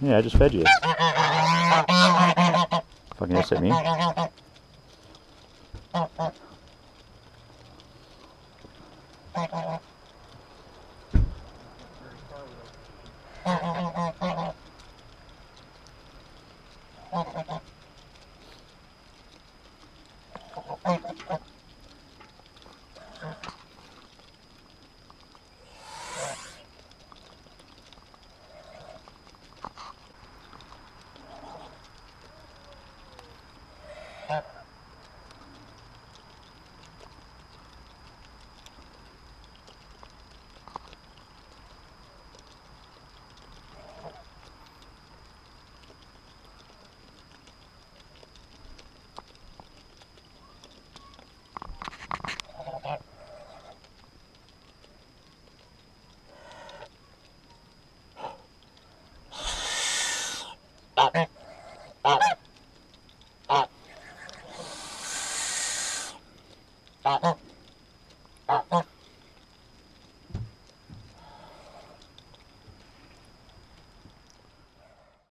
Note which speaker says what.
Speaker 1: Yeah, I just fed you. Fucking yes at me. あっ。